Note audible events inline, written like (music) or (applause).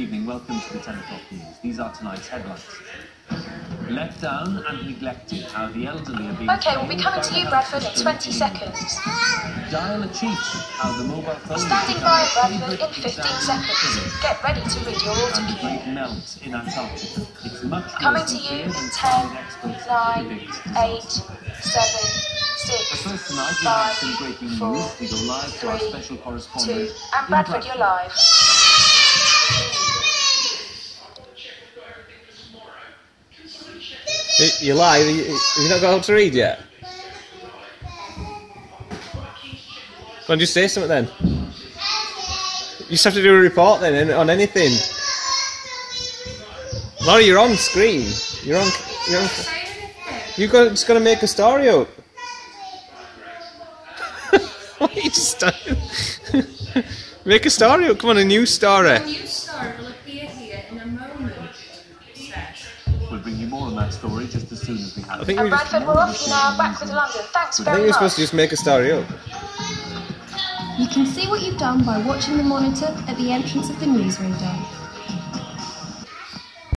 evening. Welcome to the 10 o'clock news. These are tonight's headlines. Left down and neglected, how the elderly are being... Okay, we'll be coming to you, Bradford, in 20 seconds. Dial a cheat, how the mobile phone... Standing by, Bradford, in 15 seconds. Get ready to read your And the cue. great melt in Antarctica. It's much Coming to you in 10, 9, 8, 7, But 6, first tonight, we have some breaking news. We go live to our special 2, correspondent. and in Bradford, you're live. You, you not got to read yet. Go on, just say something then. You just have to do a report then on anything. Laurie, you're on screen. You're on. You're on. You got just to make a story up. (laughs) Why are you just (laughs) make a story up. Come on, a news story. A new star will appear here in a moment. We'll bring you more on that story just as soon as we have I think it. we And just. Bradford, we're off you now, back with London. Thanks I very think we're supposed to just make a story up. You can see what you've done by watching the monitor at the entrance of the newsreader.